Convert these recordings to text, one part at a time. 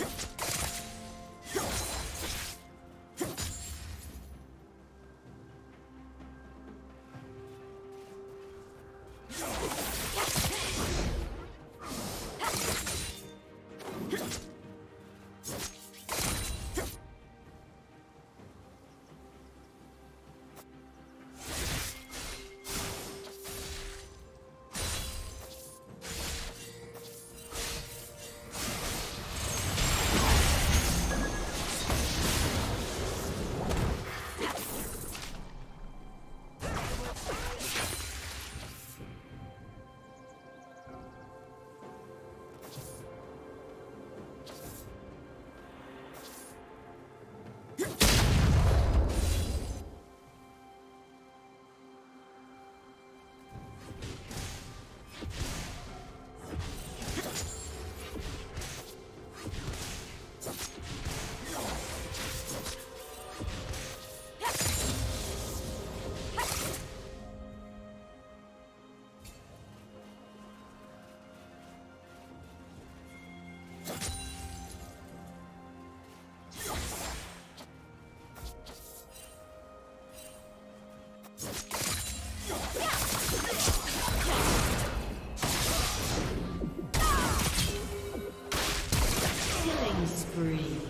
Huh? free.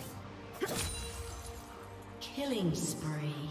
Killing spree.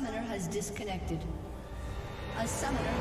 Summoner has disconnected. A summoner.